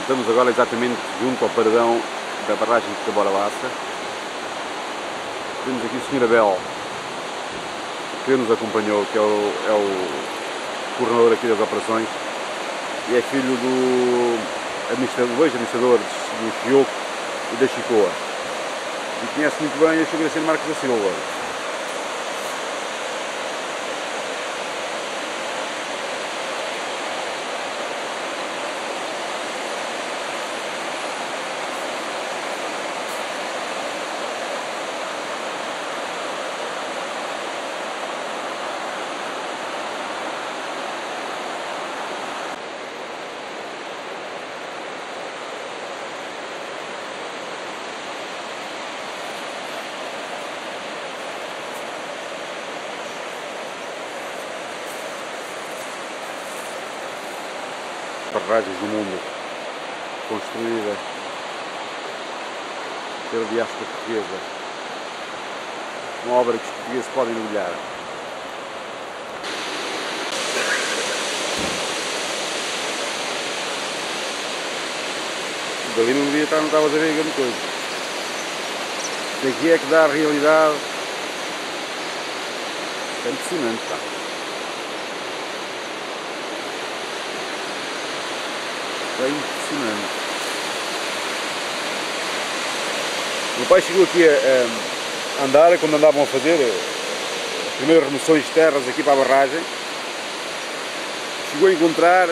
Estamos agora exatamente junto ao paradão da barragem de Cabora-Laça. Temos aqui o Sr. Abel, que nos acompanhou, que é o, é o coordenador aqui das operações, e é filho do administrador, dois administradores do Chioco e da Chicoa. E conhece muito bem a Sr. Marcos da Silva. Barragens do mundo construída pela diáspora portuguesa. Uma obra que os portugueses podem orgulhar. Dali não devia estar, não estavas a ver grande coisa. Daqui é que dá a realidade. É impressionante. É impressionante. Meu pai chegou aqui a, a andar quando andavam a fazer eh, as primeiras remoções de terras aqui para a barragem. Chegou a encontrar,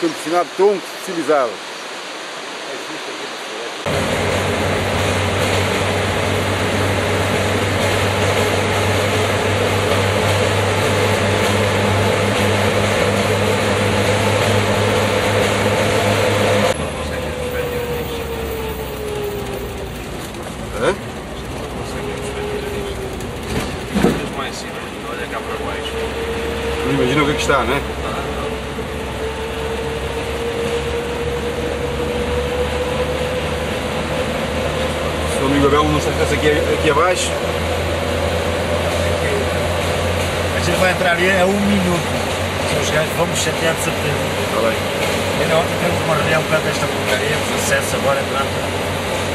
foi impressionado, troncos fossilizados. Imagina o que, é que está, não é? Seu amigo Abel, não sei se aqui, aqui abaixo. A gente vai entrar ali a um minuto. Os gajos vamos chatear de certeza. Está bem. Então, temos uma reunião por desta porcaria, temos acesso agora durante,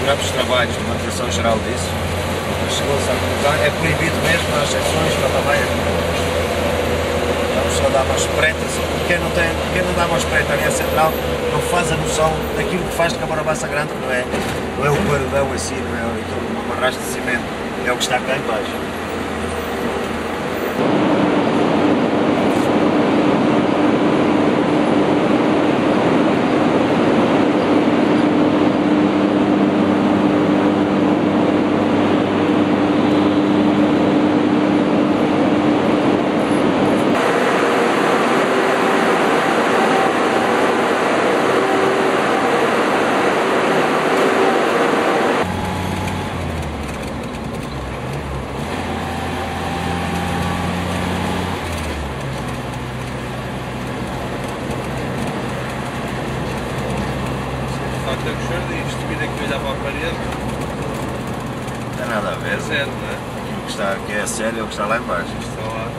durante os trabalhos de manutenção geral disso. Chegou-se conclusão, é proibido mesmo as secções para Vamos uma espreita, quem não, tem, quem não dá uma espreita ali à central não faz a noção daquilo que faz de Camarabassa Grande, que não é, não é o paredão assim, não é uma barragem de cimento, é o que está cá embaixo. facto é que o senhor diz, se vir aqui olhar para a parede, não tem nada a ver. é sério, não é? O que está aqui é sério é o que está lá embaixo. Está lá.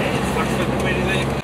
É, de facto foi a primeira ideia que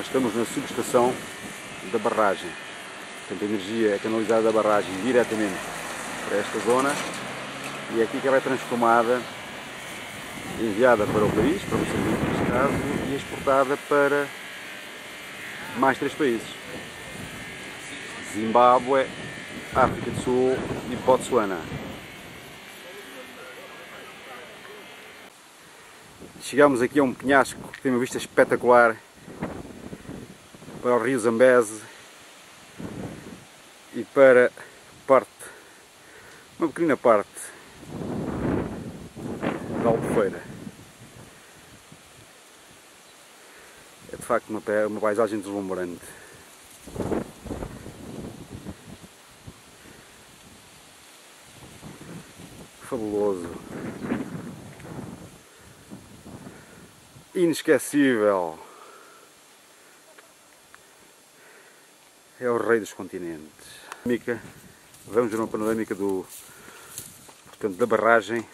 Nós estamos na subestação da barragem. Portanto, a energia é canalizada da barragem diretamente para esta zona e é aqui que ela é transformada, enviada para o país, para Moçambique neste caso, e exportada para mais três países. Zimbábue, África do Sul e Botsuana. Chegamos aqui a um penhasco que tem uma vista espetacular para o rio Zambeze e para parte, uma pequena parte da Albufeira. É de facto uma, uma paisagem deslumbrante. Fabuloso. Inesquecível. É o rei dos continentes. Vamos ver uma panorâmica do, portanto, da barragem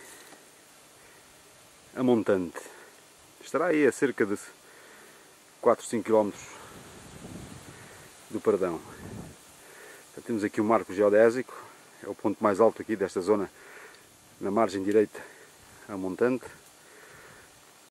a montante. Estará aí a cerca de 4, 5 km do Pardão. Temos aqui o marco geodésico, é o ponto mais alto aqui desta zona, na margem direita a montante.